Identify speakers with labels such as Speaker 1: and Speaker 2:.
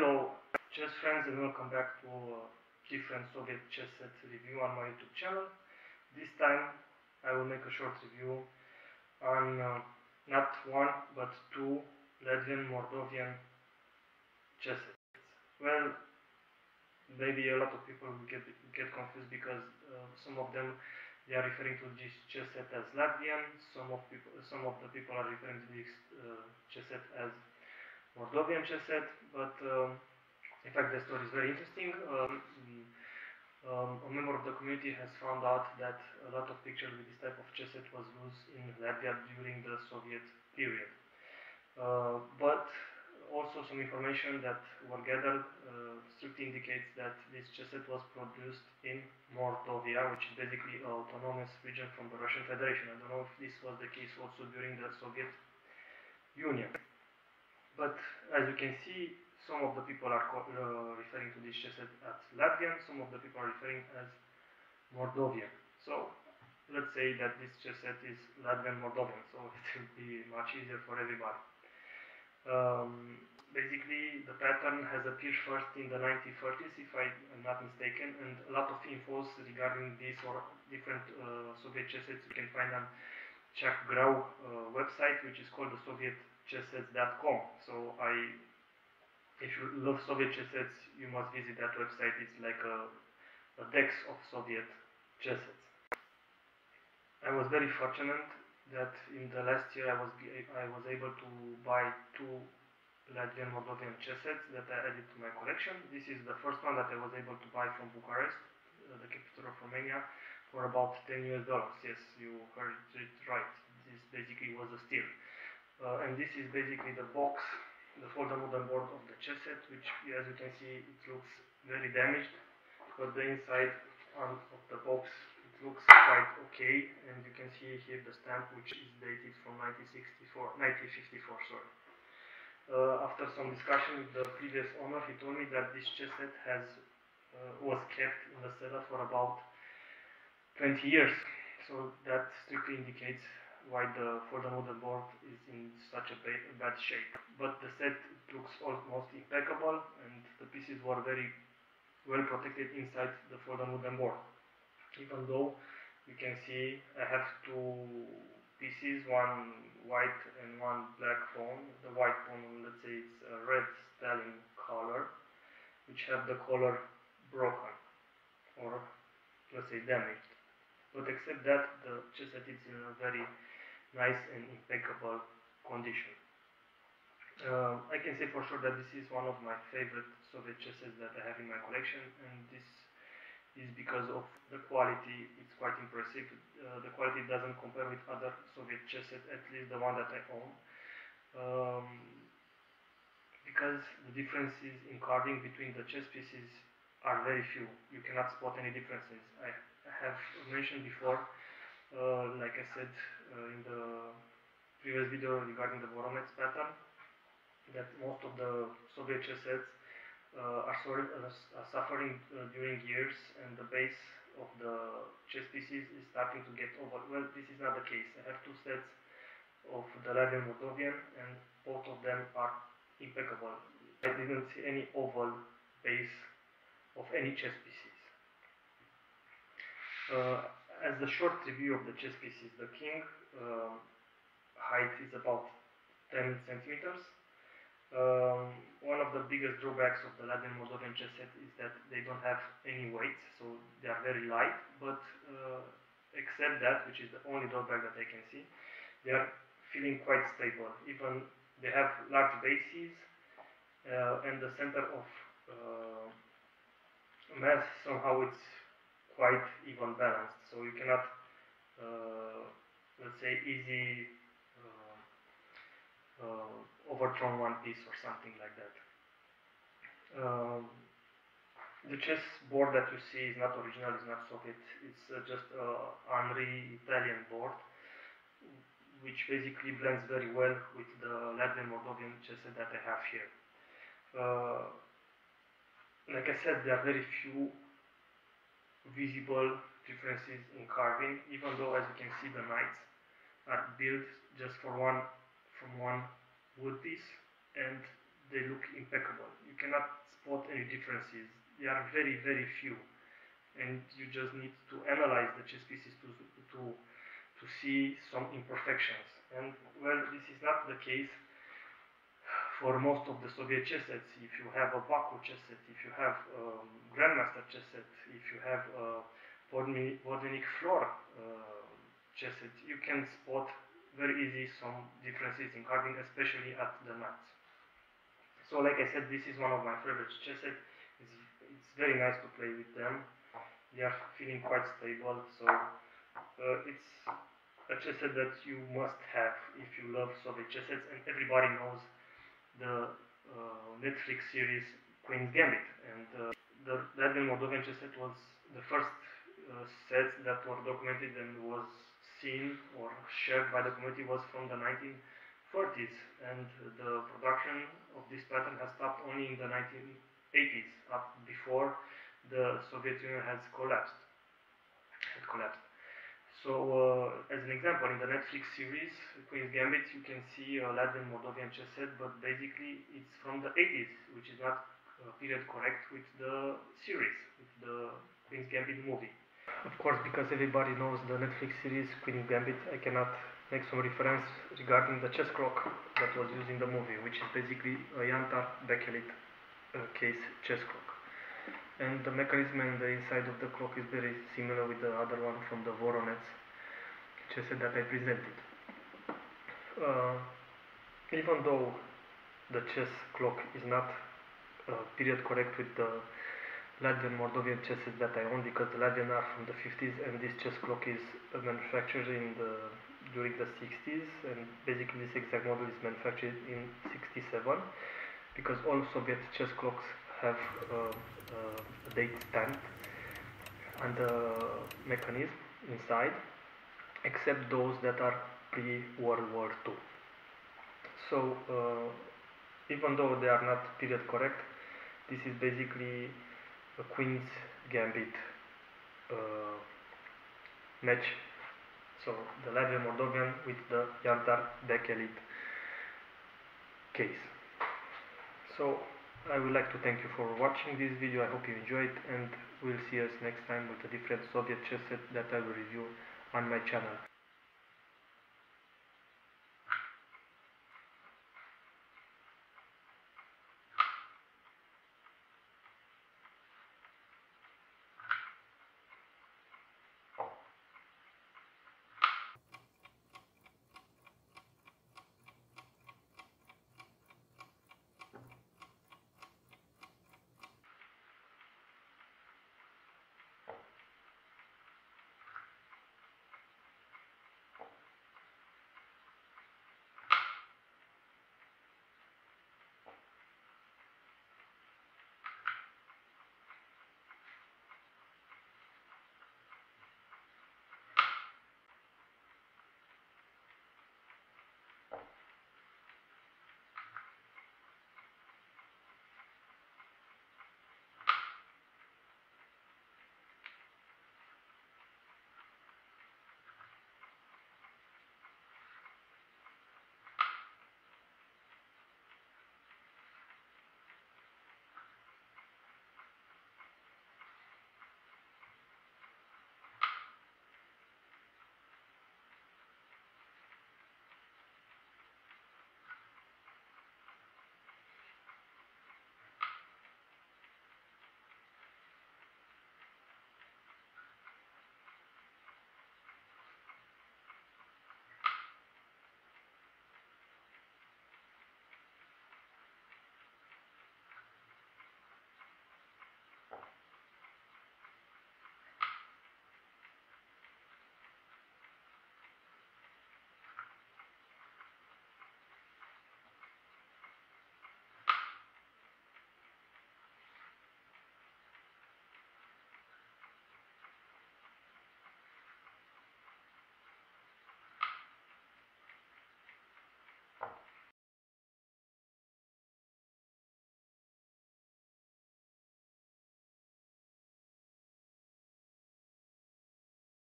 Speaker 1: Hello, chess friends, and welcome back to a different Soviet chess set review on my YouTube channel. This time I will make a short review on uh, not one but two Latvian Mordovian chess sets. Well, maybe a lot of people will get get confused because uh, some of them they are referring to this chess set as Latvian, some of people some of the people are referring to this uh, chess set as Mordovian chess set, but um, in fact the story is very interesting. Um, um, a member of the community has found out that a lot of pictures with this type of chess set was used in Latvia during the Soviet period. Uh, but also some information that were gathered uh, strictly indicates that this chess set was produced in Mordovia, which is basically an autonomous region from the Russian Federation. I don't know if this was the case also during the Soviet Union. But as you can see, some of the people are uh, referring to this chess set as Latvian, some of the people are referring as Mordovian. So let's say that this chess set is Latvian Mordovian, so it will be much easier for everybody. Um, basically, the pattern has appeared first in the 1930s, if I am not mistaken, and a lot of infos regarding this or different uh, Soviet chess sets you can find on Chuck Grau uh, website, which is called the Soviet chesssets.com. So I, if you love Soviet chess you must visit that website. It's like a, a dex of Soviet chess I was very fortunate that in the last year I was I was able to buy two Latvian Mordovian chess sets that I added to my collection. This is the first one that I was able to buy from Bucharest, uh, the capital of Romania, for about 10 US dollars. Yes, you heard it right. This basically was a steal. Uh, and this is basically the box, the folder board of the chess set, which as you can see it looks very damaged, but the inside of the box it looks quite okay, and you can see here the stamp which is dated from 1964, 1954, sorry. Uh, after some discussion with the previous owner, he told me that this chess set has uh, was kept in the cellar for about 20 years. So that strictly indicates why the folder motherboard is in such a bad shape. But the set looks almost impeccable and the pieces were very well protected inside the folder motherboard. Even though you can see I have two pieces, one white and one black pawn. The white pawn, let's say it's a red Stalin color, which have the color broken or let's say damaged. But except that, the chess set is in a very nice and impeccable condition. Uh, I can say for sure that this is one of my favorite Soviet chesses that I have in my collection and this is because of the quality, it's quite impressive. Uh, the quality doesn't compare with other Soviet chesses, at least the one that I own. Um, because the differences in carving between the chess pieces are very few. You cannot spot any differences. I have mentioned before uh, like I said uh, in the previous video regarding the Voronezh pattern, that most of the Soviet chess sets uh, are, suffering during years and the base of the chess pieces is starting to get over. Well, this is not the case. I have two sets of the Latvian Mordovian and both of them are impeccable. I didn't see any oval base of any chess pieces. Uh, as a short review of the chess pieces, the king uh, height is about 10 centimeters. Um, one of the biggest drawbacks of the Latvian Mordovian chess set is that they don't have any weight, so they are very light, but uh, except that, which is the only drawback that I can see, they are feeling quite stable. Even they have large bases, uh, and the center of uh, mass somehow it's quite even balanced. So you cannot, uh, let's say, easy uh, uh, overthrow one piece or something like that. Um, the chess board that you see is not original, it's not Soviet, it's uh, just a Henry Italian board which basically blends very well with the Latvian Mordovian chess that I have here. Uh, like I said, there are very few visible differences in carving, even though as you can see the knights are built just for one from one wood piece and they look impeccable. You cannot spot any differences. They are very, very few. And you just need to analyze the chess pieces to, to, to see some imperfections. And well, this is not the case for most of the Soviet chess sets. If you have a Baku chess set, if you have um, Grandmaster chess set, if you have a Botvinnik Flower uh, chess set, you can spot very easy some differences in carving, especially at the nuts. So like I said, this is one of my favorite chess set. It's, it's very nice to play with them. They are feeling quite stable, so uh, it's a chess set that you must have if you love Soviet chess sets, and everybody knows the uh, Netflix series Queen's Gambit, and uh, the Latvian Mordovian chess set was the first uh, set that were documented and was seen or shared by the community was from the 1940s, and the production of this pattern has stopped only in the 1980s, up before the Soviet Union has collapsed. Had collapsed. So, uh, as an example, in the Netflix series Queen's Gambit, you can see Latvian Mordovian chess set, but basically it's from the 80s, which is not uh, period correct with the series, with the Queen's Gambit movie. Of course, because everybody knows the Netflix series Queen's Gambit, I cannot make some reference regarding the chess clock that was used in the movie, which is basically a Yantar Bakelite uh, case chess clock and the mechanism and the inside of the clock is very similar with the other one from the Voronezh chess set that I presented. Uh, even though the chess clock is not uh, period correct with the Latvian Mordovian chesses that I own because the Latvian are from the 50s and this chess clock is manufactured in the during the 60s and basically this exact model is manufactured in 67 because all Soviet chess clocks have a date stamp and the mechanism inside except those that are pre-World War II. So uh, even though they are not period correct, this is basically a Queen's Gambit uh, match. So the Latvian Mordovian with the Yantar Bakelite case. So I would like to thank you for watching this video. I hope you enjoyed and we'll see us next time with a different Soviet chess set that I will review on my channel.